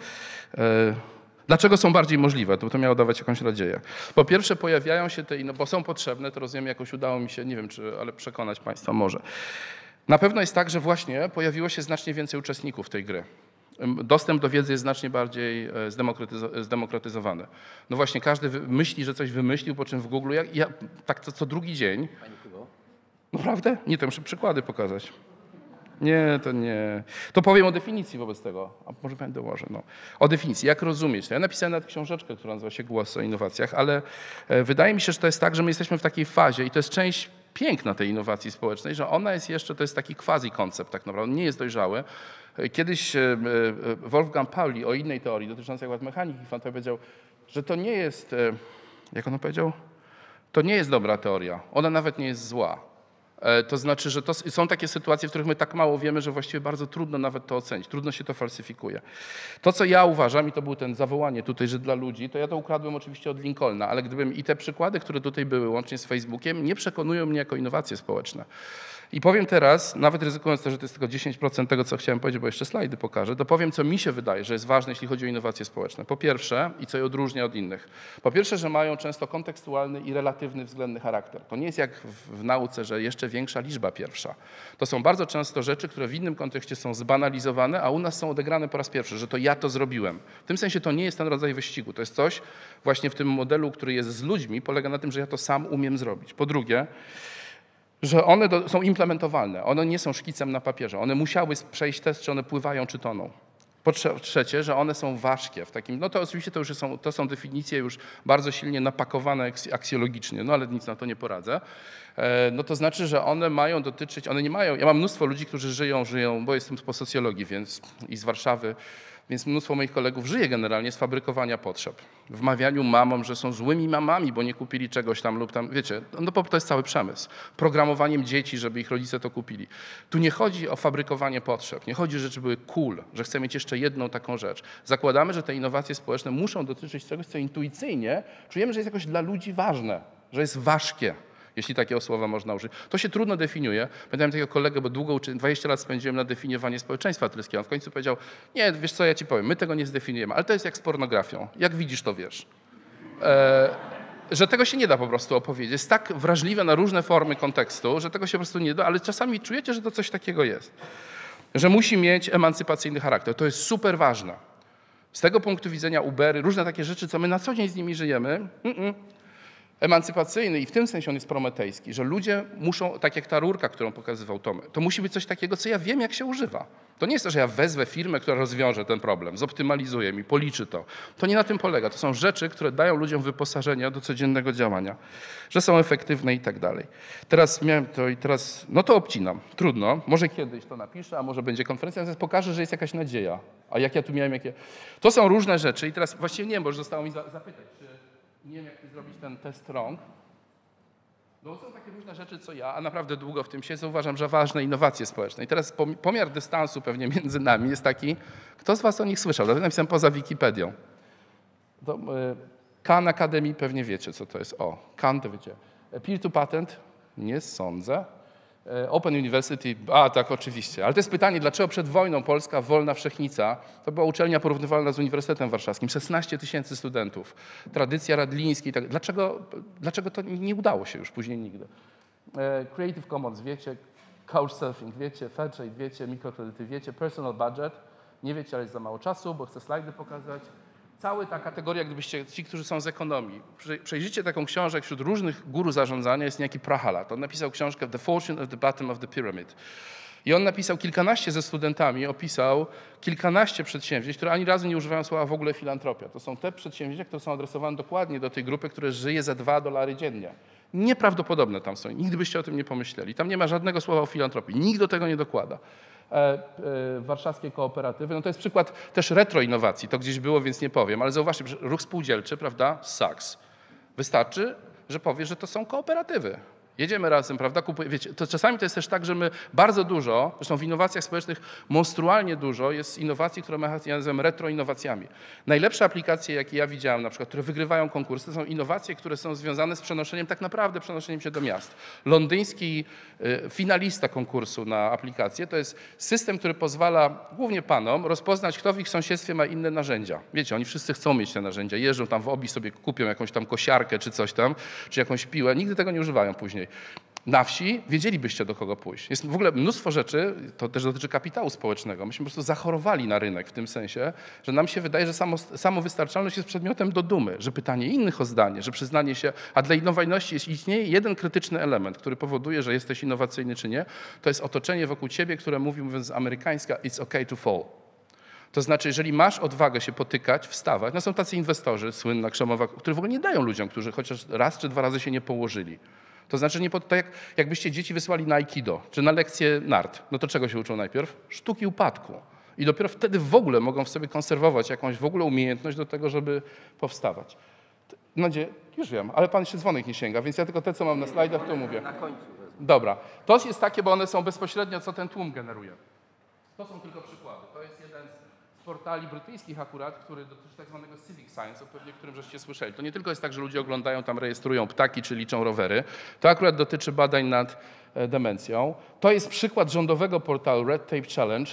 S2: Dlaczego są bardziej możliwe? To, to miało dawać jakąś nadzieję. Po pierwsze pojawiają się te, inno- bo są potrzebne, to rozumiem, jakoś udało mi się, nie wiem czy, ale przekonać Państwa może. Na pewno jest tak, że właśnie pojawiło się znacznie więcej uczestników tej gry. Dostęp do wiedzy jest znacznie bardziej e, zdemokratyzo- zdemokratyzowany. No właśnie, każdy myśli, że coś wymyślił, po czym w Google, ja, ja tak co, co drugi dzień. Naprawdę? Nie, to muszę przykłady pokazać. Nie, to nie. To powiem o definicji wobec tego. A może pani dołożę. No. O definicji. Jak rozumieć? to? Ja napisałem nawet książeczkę, która nazywa się Głos o innowacjach, ale e, wydaje mi się, że to jest tak, że my jesteśmy w takiej fazie i to jest część piękna tej innowacji społecznej, że ona jest jeszcze, to jest taki quasi-koncept tak naprawdę, nie jest dojrzały. E, Kiedyś e, Wolfgang Pauli o innej teorii dotyczącej akurat mechaniki kwantowej powiedział, że to nie jest, jak on powiedział? To nie jest dobra teoria. Ona nawet nie jest zła. E, To znaczy, że to są takie sytuacje, w których my tak mało wiemy, że właściwie bardzo trudno nawet to ocenić. Trudno się to falsyfikuje. To, co ja uważam, i to był ten zawołanie tutaj, że dla ludzi, to ja to ukradłem oczywiście od Lincolna, ale gdybym i te przykłady, które tutaj były, łącznie z Facebookiem, nie przekonują mnie jako innowacje społeczne. I powiem teraz, nawet ryzykując to, że to jest tylko 10% tego, co chciałem powiedzieć, bo jeszcze slajdy pokażę, to powiem, co mi się wydaje, że jest ważne, jeśli chodzi o innowacje społeczne. Po pierwsze, i co je odróżnia od innych. Po pierwsze, że mają często kontekstualny i relatywny względny charakter. To nie jest jak w, w nauce, że jeszcze większa liczba pierwsza. To są bardzo często rzeczy, które w innym kontekście są zbanalizowane, a u nas są odegrane po raz pierwszy, że to ja to zrobiłem. W tym sensie to nie jest ten rodzaj wyścigu. To jest coś właśnie w tym modelu, który jest z ludźmi, polega na tym, że ja to sam umiem zrobić. Po drugie, że one do, są implementowalne. One nie są szkicem na papierze. One musiały przejść test, czy one pływają, czy toną. Po trze- trzecie, że one są ważkie w takim, no to oczywiście to już są, to są definicje już bardzo silnie napakowane aks- aksjologicznie, no ale nic na to nie poradzę. E, No to znaczy, że one mają dotyczyć, one nie mają, ja mam mnóstwo ludzi, którzy żyją, żyją, bo jestem po socjologii, więc i z Warszawy, więc mnóstwo moich kolegów żyje generalnie z fabrykowania potrzeb. Wmawianiu mamom, że są złymi mamami, bo nie kupili czegoś tam lub tam, wiecie, no to jest cały przemysł. Programowaniem dzieci, żeby ich rodzice to kupili. Tu nie chodzi o fabrykowanie potrzeb, nie chodzi, że rzeczy były cool, że chcę mieć jeszcze jedną taką rzecz. Zakładamy, że te innowacje społeczne muszą dotyczyć czegoś, co intuicyjnie czujemy, że jest jakoś dla ludzi ważne, że jest ważkie jeśli takiego słowa można użyć. To się trudno definiuje. Pamiętam takiego kolegę, bo długo uczy, 20 lat spędziłem na definiowanie społeczeństwa atryskiego. On w końcu powiedział, nie, wiesz co, ja ci powiem, my tego nie zdefiniujemy, ale to jest jak z pornografią. Jak widzisz, to wiesz. E, że tego się nie da po prostu opowiedzieć. Jest tak wrażliwe na różne formy kontekstu, że tego się po prostu nie da, ale czasami czujecie, że to coś takiego jest. Że musi mieć emancypacyjny charakter. To jest super ważne. Z tego punktu widzenia Ubery, różne takie rzeczy, co my na co dzień z nimi żyjemy, mm-mm, emancypacyjny i w tym sensie on jest prometejski, że ludzie muszą, tak jak ta rurka, którą pokazywał Tomy, to musi być coś takiego, co ja wiem, jak się używa. To nie jest to, że ja wezwę firmę, która rozwiąże ten problem, zoptymalizuje mi, policzy to. To nie na tym polega. To są rzeczy, które dają ludziom wyposażenia do codziennego działania, że są efektywne i tak dalej. Teraz miałem to i teraz, no to obcinam. Trudno. Może kiedyś to napiszę, a może będzie konferencja, natomiast pokażę, że jest jakaś nadzieja. A jak ja tu miałem, jakie... To są różne rzeczy i teraz właściwie nie wiem, bo już zostało mi za- zapytać, czy nie wiem, jak zrobić ten test rąk. No są takie różne rzeczy, co ja, a naprawdę długo w tym siedzę, uważam, że ważne innowacje społeczne. I teraz pom- pomiar dystansu pewnie między nami jest taki, kto z was o nich słyszał? Dlatego napisałem poza Wikipedią. To, y, Khan Academy pewnie wiecie, co to jest. O, Khan to wiecie. Peer to patent? Nie sądzę. E, Open University, a tak oczywiście. Ale to jest pytanie, dlaczego przed wojną Polska Wolna Wszechnica to była uczelnia porównywalna z Uniwersytetem Warszawskim, 16 tysięcy studentów, tradycja Radliński i tak dlaczego, dlaczego to nie udało się już później nigdy? E, Creative Commons wiecie, Couchsurfing wiecie, Fairtrade wiecie, mikrokredyty wiecie, Personal Budget nie wiecie, ale jest za mało czasu, bo chcę slajdy pokazać. Cała ta kategoria, gdybyście, ci, którzy są z ekonomii, prze- przejrzycie taką książkę wśród różnych guru zarządzania, jest niejaki Prahalat. On napisał książkę The Fortune of the Bottom of the Pyramid. I on napisał kilkanaście ze studentami, opisał kilkanaście przedsięwzięć, które ani razu nie używają słowa w ogóle filantropia. To są te przedsięwzięcia, które są adresowane dokładnie do tej grupy, która żyje za dwa dolary dziennie. Nieprawdopodobne tam są. Nigdy byście o tym nie pomyśleli. Tam nie ma żadnego słowa o filantropii. Nikt do tego nie dokłada. E, e, warszawskie kooperatywy, no to jest przykład też retroinnowacji. To gdzieś było, więc nie powiem, ale zauważcie, ruch spółdzielczy, prawda, sucks. Wystarczy, że powie, że to są kooperatywy. Jedziemy razem, prawda? Kupuj, wiecie, to czasami to jest też tak, że my bardzo dużo, zresztą w innowacjach społecznych monstrualnie dużo jest innowacji, które ja nazywam retroinnowacjami. Najlepsze aplikacje, jakie ja widziałem, na przykład, które wygrywają konkursy, to są innowacje, które są związane z przenoszeniem, tak naprawdę przenoszeniem się do miast. Londyński y, finalista konkursu na aplikację to jest system, który pozwala głównie panom rozpoznać, kto w ich sąsiedztwie ma inne narzędzia. Wiecie, oni wszyscy chcą mieć te narzędzia, jeżdżą tam w obi sobie kupią jakąś tam kosiarkę czy coś tam, czy jakąś piłę, nigdy tego nie używają później. Na wsi wiedzielibyście do kogo pójść. Jest w ogóle mnóstwo rzeczy, to też dotyczy kapitału społecznego. Myśmy po prostu zachorowali na rynek w tym sensie, że nam się wydaje, że samo, samowystarczalność jest przedmiotem do dumy, że pytanie innych o zdanie, że przyznanie się, a dla innowacyjności istnieje jeden krytyczny element, który powoduje, że jesteś innowacyjny czy nie, to jest otoczenie wokół ciebie, które mówi, mówiąc amerykańska, it's okay to fall. To znaczy, jeżeli masz odwagę się potykać, wstawać, no są tacy inwestorzy, słynna Krzemowa, którzy w ogóle nie dają ludziom, którzy chociaż raz czy dwa razy się nie położyli. To znaczy, nie po, to jak, jakbyście dzieci wysłali na aikido, czy na lekcję nart, no to czego się uczą najpierw? Sztuki upadku. I dopiero wtedy w ogóle mogą w sobie konserwować jakąś w ogóle umiejętność do tego, żeby powstawać. Mam nadzieję, już wiem, ale pan jeszcze dzwonek nie sięga, więc ja tylko te, co mam na slajdach, to mówię.
S1: Na końcu.
S2: Dobra. To jest takie, bo one są bezpośrednio, co ten tłum generuje. To są tylko przykłady. To jest jeden z portali brytyjskich akurat, który dotyczy tak zwanego civic science, o pewnie którym żeście słyszeli. To nie tylko jest tak, że ludzie oglądają, tam rejestrują ptaki czy liczą rowery. To akurat dotyczy badań nad e, demencją. To jest przykład rządowego portalu Red Tape Challenge.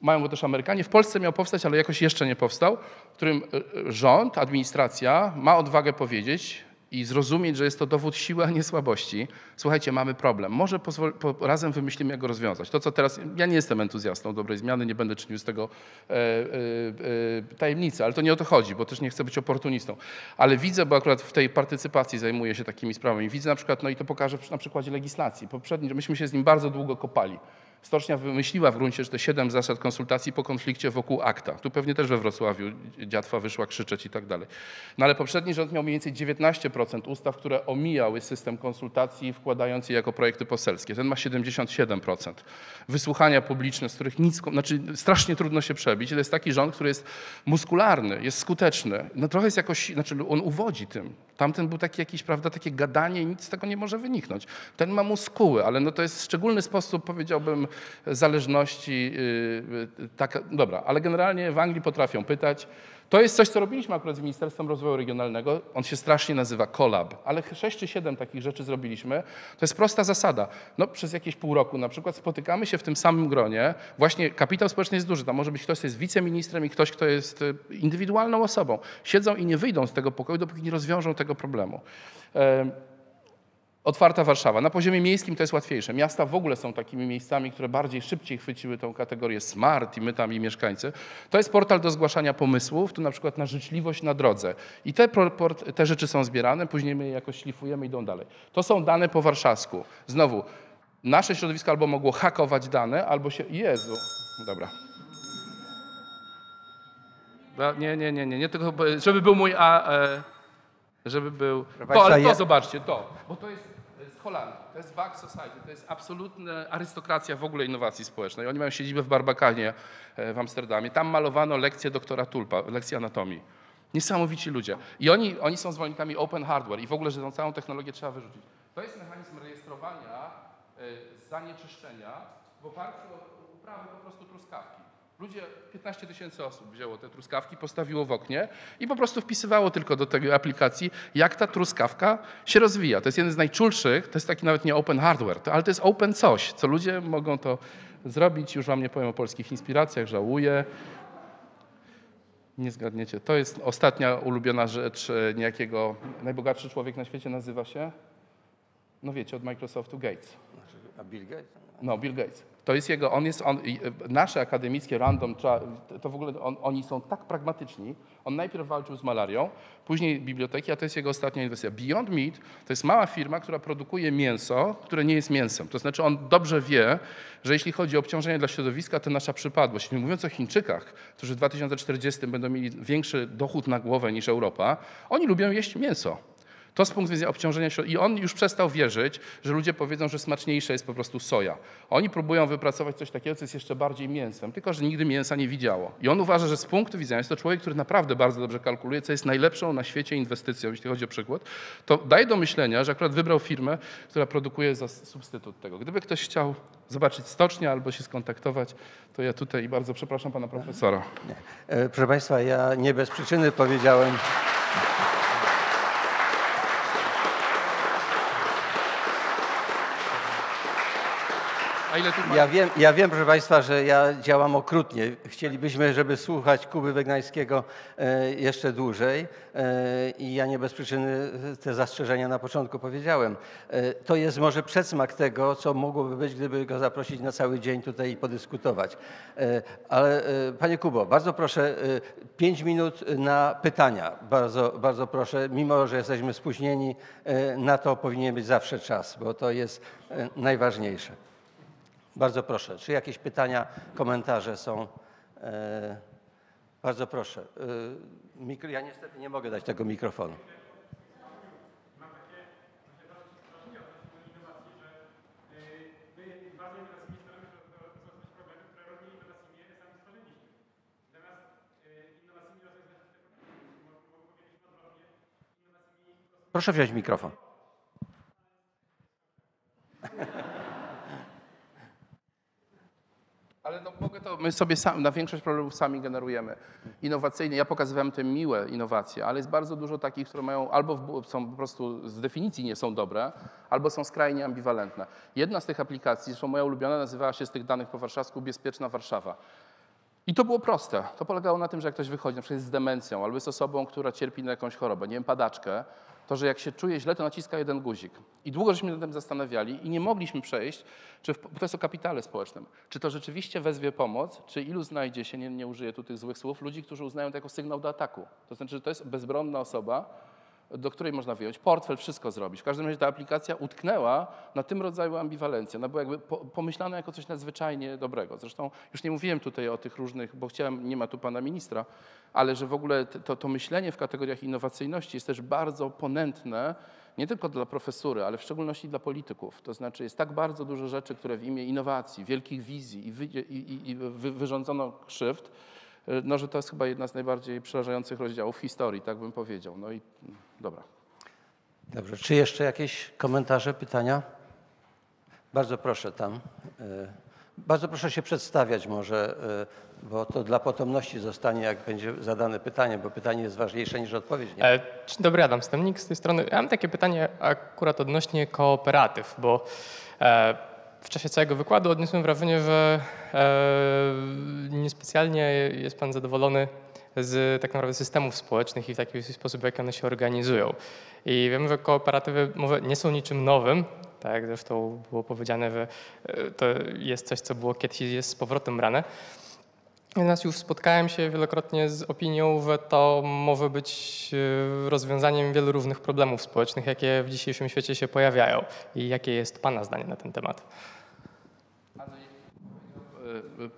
S2: Mają go też Amerykanie. W Polsce miał powstać, ale jakoś jeszcze nie powstał, w którym e, e, rząd, administracja ma odwagę powiedzieć i zrozumieć, że jest to dowód siły, a nie słabości. Słuchajcie, mamy problem. Może pozwol, po, razem wymyślimy, jak go rozwiązać. To, co teraz. Ja nie jestem entuzjastą dobrej zmiany, nie będę czynił z tego e, e, e, tajemnicy, ale to nie o to chodzi, bo też nie chcę być oportunistą. Ale widzę, bo akurat w tej partycypacji zajmuję się takimi sprawami. Widzę na przykład, no i to pokażę na przykładzie legislacji. Poprzedni, myśmy się z nim bardzo długo kopali. Stocznia wymyśliła w gruncie, że te siedem zasad konsultacji po konflikcie wokół akta. Tu pewnie też we Wrocławiu dziatwa wyszła krzyczeć i tak dalej. No ale poprzedni rząd miał mniej więcej 19% ustaw, które omijały system konsultacji, wkładając je jako projekty poselskie. Ten ma 77%. Wysłuchania publiczne, z których nic, znaczy strasznie trudno się przebić. To jest taki rząd, który jest muskularny, jest skuteczny. No trochę jest jakoś, znaczy on uwodzi tym. Tamten był taki jakiś, prawda, takie gadanie i nic z tego nie może wyniknąć. Ten ma muskuły, ale no to jest szczególny sposób, powiedziałbym, zależności. Yy, taka, dobra, ale generalnie w Anglii potrafią pytać. To jest coś, co robiliśmy akurat z Ministerstwem Rozwoju Regionalnego. On się strasznie nazywa Collab, ale sześć czy siedem takich rzeczy zrobiliśmy. To jest prosta zasada. No, przez jakieś pół roku na przykład spotykamy się w tym samym gronie. Właśnie kapitał społeczny jest duży. Tam może być ktoś, kto jest wiceministrem i ktoś, kto jest y, indywidualną osobą. Siedzą i nie wyjdą z tego pokoju, dopóki nie rozwiążą tego problemu. Otwarta Warszawa. Na poziomie miejskim to jest łatwiejsze. Miasta w ogóle są takimi miejscami, które bardziej szybciej chwyciły tą kategorię smart i my tam i mieszkańcy. To jest portal do zgłaszania pomysłów, tu na przykład na życzliwość na drodze. I te, te rzeczy są zbierane, później my je jakoś szlifujemy i idą dalej. To są dane po warszawsku. Znowu, nasze środowisko albo mogło hakować dane, albo się... Jezu, dobra. Nie, nie, nie, nie, nie tylko, żeby był mój A... E, żeby był... To, ale to zobaczcie, to. Bo to jest z Holandii, to jest Wag Society, to jest absolutna arystokracja w ogóle innowacji społecznej. Oni mają siedzibę w Barbakanie e, w Amsterdamie. Tam malowano lekcję doktora Tulpa, lekcję anatomii. Niesamowici ludzie. I oni, oni są zwolennikami open hardware i w ogóle, że tą całą technologię trzeba wyrzucić. To jest mechanizm rejestrowania e, zanieczyszczenia w oparciu o uprawy po prostu truskawki. Ludzie, 15 tysięcy osób wzięło te truskawki, postawiło w oknie i po prostu wpisywało tylko do tej aplikacji, jak ta truskawka się rozwija. To jest jeden z najczulszych, to jest taki nawet nie open hardware, ale to jest open coś, co ludzie mogą to zrobić. Już wam nie powiem o polskich inspiracjach, żałuję. Nie zgadniecie. To jest ostatnia ulubiona rzecz e, niejakiego, najbogatszy człowiek na świecie nazywa się, no wiecie, od Microsoftu Gates.
S1: A Bill Gates?
S2: No, Bill Gates. To jest jego, on jest, on, e, nasze akademickie random, to w ogóle on, oni są tak pragmatyczni. On najpierw walczył z malarią, później biblioteki, a to jest jego ostatnia inwestycja. Beyond Meat to jest mała firma, która produkuje mięso, które nie jest mięsem. To znaczy on dobrze wie, że jeśli chodzi o obciążenie dla środowiska, to nasza przypadłość. Nie mówiąc o Chińczykach, którzy w 2040 będą mieli większy dochód na głowę niż Europa, oni lubią jeść mięso. To z punktu widzenia obciążenia środ- I on już przestał wierzyć, że ludzie powiedzą, że smaczniejsza jest po prostu soja. Oni próbują wypracować coś takiego, co jest jeszcze bardziej mięsem, tylko że nigdy mięsa nie widziało. I on uważa, że z punktu widzenia jest to człowiek, który naprawdę bardzo dobrze kalkuluje, co jest najlepszą na świecie inwestycją, jeśli chodzi o przykład. To daje do myślenia, że akurat wybrał firmę, która produkuje za substytut tego. Gdyby ktoś chciał zobaczyć stocznię albo się skontaktować, to ja tutaj bardzo przepraszam pana profesora.
S1: E, Proszę Państwa, ja nie bez przyczyny powiedziałem,
S2: ile tu
S1: ja wiem, ja wiem, proszę Państwa, że ja działam okrutnie. Chcielibyśmy, żeby słuchać Kuby Wegnańskiego e, jeszcze dłużej e, i ja nie bez przyczyny te zastrzeżenia na początku powiedziałem. E, To jest może przedsmak tego, co mogłoby być, gdyby go zaprosić na cały dzień tutaj i podyskutować. Ale Panie Kubo, bardzo proszę, pięć minut na pytania. Bardzo, bardzo proszę, mimo że jesteśmy spóźnieni, na to powinien być zawsze czas, bo to jest najważniejsze. Bardzo proszę. Czy jakieś pytania, komentarze są? E, bardzo proszę. E, ja niestety nie mogę dać tego mikrofonu. Proszę wziąć mikrofon.
S2: Ale no mogę to, my sobie sam, na większość problemów sami generujemy. Innowacyjne, ja pokazywałem te miłe innowacje, ale jest bardzo dużo takich, które mają albo są po prostu z definicji nie są dobre, albo są skrajnie ambiwalentne. Jedna z tych aplikacji, zresztą moja ulubiona, nazywała się z tych danych po warszawsku Bezpieczna Warszawa. I to było proste. To polegało na tym, że jak ktoś wychodzi, na przykład z demencją, albo jest osobą, która cierpi na jakąś chorobę, nie wiem, padaczkę, to że jak się czuje źle, to naciska jeden guzik. I długo żeśmy nad tym zastanawiali i nie mogliśmy przejść, czy w, bo to jest o kapitale społecznym, czy to rzeczywiście wezwie pomoc, czy ilu znajdzie się, nie, nie użyję tu tych złych słów, ludzi, którzy uznają to jako sygnał do ataku. To znaczy, że to jest bezbronna osoba, do której można wyjąć portfel, wszystko zrobić. W każdym razie ta aplikacja utknęła na tym rodzaju ambiwalencji. Ona była jakby po, pomyślana jako coś nadzwyczajnie dobrego. Zresztą już nie mówiłem tutaj o tych różnych, bo chciałem, nie ma tu pana ministra, ale że w ogóle to, to myślenie w kategoriach innowacyjności jest też bardzo ponętne, nie tylko dla profesury, ale w szczególności dla polityków. To znaczy jest tak bardzo dużo rzeczy, które w imię innowacji, wielkich wizji i, wy, i, i, i wy, wyrządzono krzywd, no, że to jest chyba jedna z najbardziej przerażających rozdziałów historii, tak bym powiedział. No i dobra.
S1: Dobrze. Czy jeszcze jakieś komentarze, pytania? Bardzo proszę tam. y, Bardzo proszę się przedstawiać może, y, bo to dla potomności zostanie, jak będzie zadane pytanie, bo pytanie jest ważniejsze niż odpowiedź. Nie?
S3: E, Dzień dobry, Adam Stemnik z tej strony. Ja mam takie pytanie akurat odnośnie kooperatyw, bo e, w czasie całego wykładu odniosłem wrażenie, że e, niespecjalnie jest Pan zadowolony z tak naprawdę systemów społecznych i w taki sposób, w jaki one się organizują. I wiem, że kooperatywy może nie są niczym nowym, tak zresztą było powiedziane, że e, to jest coś, co było kiedyś jest z powrotem brane. Natomiast już spotkałem się wielokrotnie z opinią, że to może być e, rozwiązaniem wielu różnych problemów społecznych, jakie w dzisiejszym świecie się pojawiają. I jakie jest Pana zdanie na ten temat?
S2: E,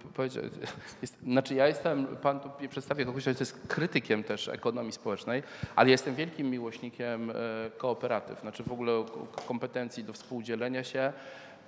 S2: Jest, znaczy ja jestem, pan tu mnie przedstawia kogoś, kto jest krytykiem też ekonomii społecznej, ale jestem wielkim miłośnikiem e, kooperatyw, znaczy w ogóle kompetencji do współdzielenia się.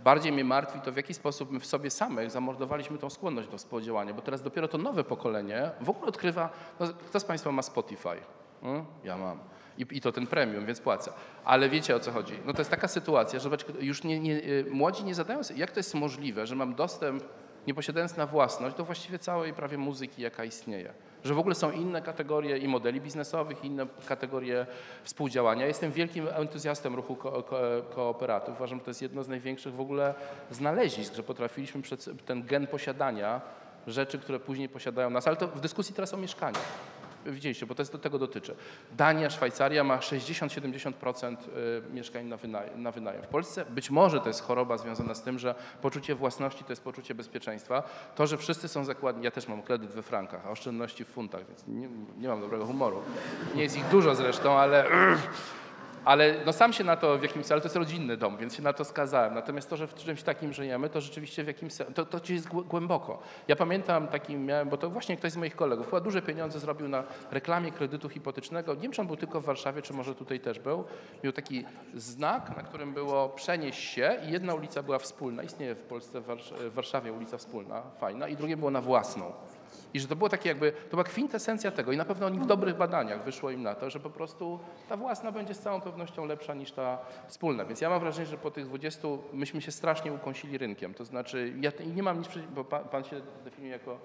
S2: Bardziej mnie martwi to, w jaki sposób my w sobie samych zamordowaliśmy tą skłonność do współdziałania, bo teraz dopiero to nowe pokolenie w ogóle odkrywa, no, kto z Państwa ma Spotify? Hmm? Ja mam. I, I to ten premium, więc płacę. Ale wiecie o co chodzi. No to jest taka sytuacja, że już nie, nie, y, młodzi nie zadają sobie, jak to jest możliwe, że mam dostęp, nie posiadając na własność, do właściwie całej prawie muzyki, jaka istnieje. Że w ogóle są inne kategorie i modeli biznesowych, inne kategorie współdziałania. Jestem wielkim entuzjastem ruchu ko ko. Uważam, że to jest jedno z największych w ogóle znalezisk, że potrafiliśmy ten gen posiadania rzeczy, które później posiadają nas. Ale to w dyskusji teraz o mieszkaniach. Widzieliście, bo to jest do tego dotyczy. Dania, Szwajcaria ma 60-70% y, mieszkań na, wynaj- na wynajem. W Polsce być może to jest choroba związana z tym, że poczucie własności to jest poczucie bezpieczeństwa. To, że wszyscy są zakładni, ja też mam kredyt we frankach, a oszczędności w funtach, więc nie, nie mam dobrego humoru. Nie jest ich dużo zresztą, ale ale no sam się na to w jakimś, ale to jest rodzinny dom, więc się na to skazałem. Natomiast to, że w czymś takim żyjemy, to rzeczywiście w jakimś, to, to jest głę- głęboko. Ja pamiętam taki miałem, bo to właśnie ktoś z moich kolegów chyba duże pieniądze zrobił na reklamie kredytu hipotecznego. Nie wiem, czy on był tylko w Warszawie, czy może tutaj też był. Miał taki znak, na którym było przenieść się i jedna ulica była wspólna. Istnieje w Polsce, w Warszawie ulica wspólna, fajna, i drugie było na własną. I że to było takie jakby, to była kwintesencja tego i na pewno oni w dobrych badaniach wyszło im na to, że po prostu ta własna będzie z całą pewnością lepsza niż ta wspólna. Więc ja mam wrażenie, że po tych 20 myśmy się strasznie ukąsili rynkiem. To znaczy, ja nie mam nic przeciw, bo pan, pan się definiuje jako,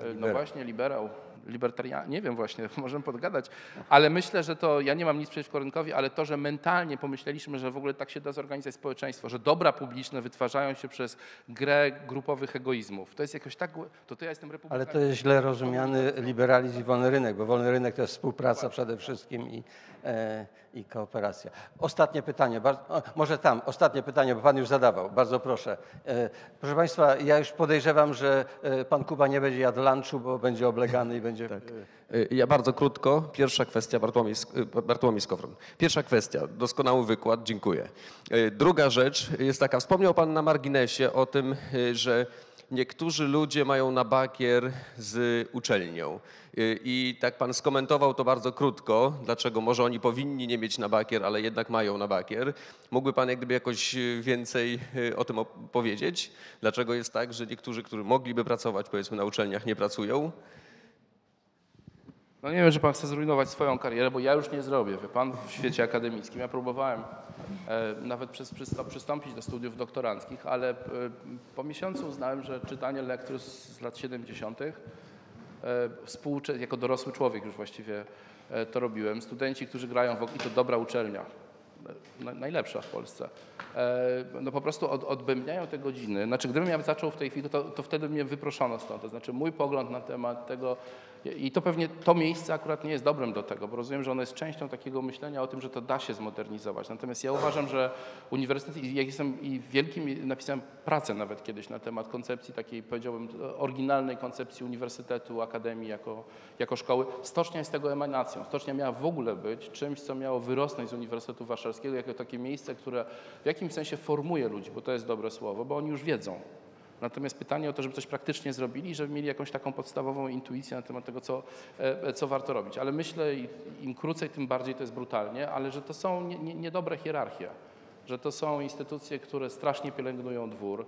S2: e, no właśnie, liberał, libertarian, nie wiem właśnie, możemy podgadać, ale myślę, że to, ja nie mam nic przeciwko rynkowi, ale to, że mentalnie pomyśleliśmy, że w ogóle tak się da zorganizować społeczeństwo, że dobra publiczne wytwarzają się przez grę grupowych egoizmów, to jest jakoś tak, to, to ja jestem
S1: Ale
S2: republikanin.
S1: to jest źle rozumiany liberalizm i wolny rynek, bo wolny rynek to jest współpraca przede wszystkim i, e, i kooperacja. Ostatnie pytanie, bar- o, może tam, ostatnie pytanie, bo pan już zadawał, bardzo proszę. E, proszę państwa, ja już podejrzewam, że e, pan Kuba nie będzie jadł lunchu, bo będzie oblegany i będzie... e,
S4: Y, Ja bardzo krótko. Pierwsza kwestia, Bartłomiej, Bartłomiej Skowron. Pierwsza kwestia, doskonały wykład, dziękuję. Druga rzecz jest taka, wspomniał Pan na marginesie o tym, że niektórzy ludzie mają na bakier z uczelnią. Y, I tak Pan skomentował to bardzo krótko, dlaczego może oni powinni nie mieć na bakier, ale jednak mają na bakier. Mógłby Pan jak gdyby jakoś y, więcej y, o tym opowiedzieć? Dlaczego jest tak, że niektórzy, którzy mogliby pracować powiedzmy na uczelniach nie pracują?
S2: No nie wiem, czy pan chce zrujnować swoją karierę, bo ja już nie zrobię, wie pan, w świecie akademickim. Ja próbowałem e, nawet przez, przystąpić do studiów doktoranckich, ale e, po miesiącu uznałem, że czytanie lektur z, lat 70. E, współcze- jako dorosły człowiek już właściwie e, to robiłem. Studenci, którzy grają w, i to dobra uczelnia, na- najlepsza w Polsce. E, No po prostu od, odbębniają te godziny. Znaczy, gdybym ja zaczął w tej chwili, to, to wtedy mnie wyproszono stąd. To znaczy mój pogląd na temat tego i to pewnie to miejsce akurat nie jest dobrym do tego, bo rozumiem, że ono jest częścią takiego myślenia o tym, że to da się zmodernizować. Natomiast ja uważam, że uniwersytet, jak jestem i wielkim, napisałem pracę nawet kiedyś na temat koncepcji takiej, powiedziałbym, oryginalnej koncepcji uniwersytetu, akademii jako, jako szkoły. Stocznia jest tego emanacją. Stocznia miała w ogóle być czymś, co miało wyrosnąć z Uniwersytetu Warszawskiego jako takie miejsce, które w jakimś sensie formuje ludzi, bo to jest dobre słowo, bo oni już wiedzą. Natomiast pytanie o to, żeby coś praktycznie zrobili żeby mieli jakąś taką podstawową intuicję na temat tego, co, e, co warto robić. Ale myślę, im krócej, tym bardziej to jest brutalnie, ale że to są nie- nie- niedobre hierarchie, że to są instytucje, które strasznie pielęgnują dwór,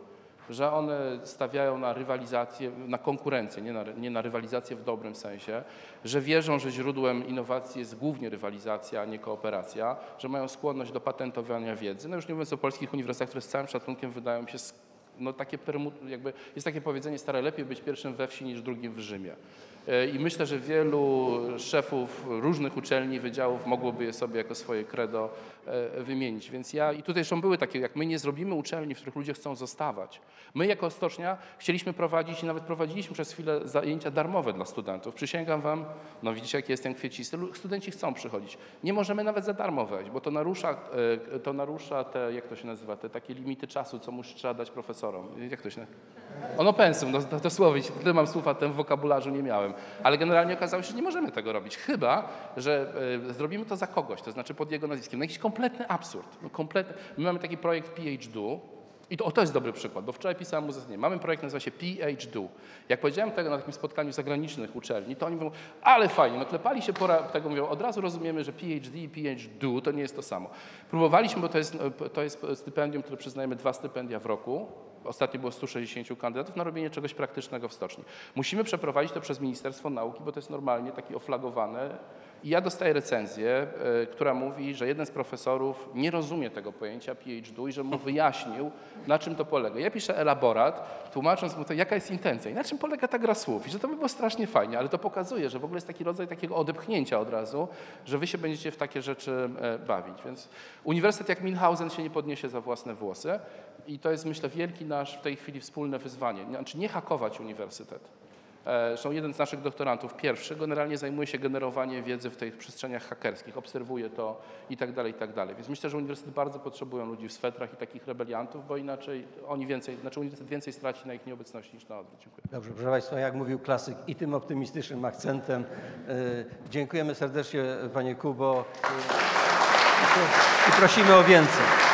S2: że one stawiają na rywalizację, na konkurencję, nie na, nie na rywalizację w dobrym sensie, że wierzą, że źródłem innowacji jest głównie rywalizacja, a nie kooperacja, że mają skłonność do patentowania wiedzy. No już nie mówiąc o polskich uniwersytetach, które z całym szacunkiem wydają mi się no takie jakby jest takie powiedzenie stare, lepiej być pierwszym we wsi niż drugim w Rzymie. E, I myślę, że wielu szefów różnych uczelni, wydziałów mogłoby je sobie jako swoje credo e, wymienić. Więc ja, i tutaj zresztą były takie, jak my nie zrobimy uczelni, w których ludzie chcą zostawać. My jako stocznia chcieliśmy prowadzić i nawet prowadziliśmy przez chwilę zajęcia darmowe dla studentów. Przysięgam wam, no widzicie jaki jestem kwieciste, Lu- studenci chcą przychodzić. Nie możemy nawet za darmo wejść, bo to narusza, e, to narusza te, jak to się nazywa, te takie limity czasu, co musi trzeba dać profesorom. Jak to się nazywa? Ono pensum, no słowo, tyle mam słów, a tym wokabularzu nie miałem. Ale generalnie okazało się, że nie możemy tego robić, chyba, że e, zrobimy to za kogoś, to znaczy pod jego nazwiskiem. No jakiś kompletny absurd. No, kompletny. My mamy taki projekt PhD, i to, o, to jest dobry przykład, bo wczoraj pisałem uzasadnienie. Mamy projekt, nazywa się PhD. Jak powiedziałem tego na takim spotkaniu zagranicznych uczelni, to oni mówią, ale fajnie, no klepali się pora tego, mówią, od razu rozumiemy, że PhD i PhD to nie jest to samo. Próbowaliśmy, bo to jest, to jest stypendium, które przyznajemy dwa stypendia w roku. Ostatnio było 160 kandydatów na robienie czegoś praktycznego w stoczni. Musimy przeprowadzić to przez Ministerstwo Nauki, bo to jest normalnie takie oflagowane. I ja dostaję recenzję, y, która mówi, że jeden z profesorów nie rozumie tego pojęcia PhD i że mu wyjaśnił, na czym to polega. Ja piszę elaborat, tłumacząc mu to, jaka jest intencja i na czym polega ta gra słów. I że to by było strasznie fajnie, ale to pokazuje, że w ogóle jest taki rodzaj takiego odepchnięcia od razu, że wy się będziecie w takie rzeczy e, bawić. Więc uniwersytet jak Milhausen się nie podniesie za własne włosy i to jest, myślę, wielki nasz w tej chwili wspólne wyzwanie. Znaczy nie hakować uniwersytet. Zresztą jeden z naszych doktorantów, pierwszy, generalnie zajmuje się generowaniem wiedzy w tych przestrzeniach hakerskich, obserwuje to i tak dalej, i tak dalej. Więc myślę, że uniwersytety bardzo potrzebują ludzi w swetrach i takich rebeliantów, bo inaczej oni więcej, znaczy uniwersytet więcej straci na ich nieobecności niż na odwrót. Dziękuję.
S1: Dobrze, proszę Państwa, jak mówił klasyk i tym optymistycznym akcentem. y, Dziękujemy serdecznie Panie Kubo i prosimy o więcej.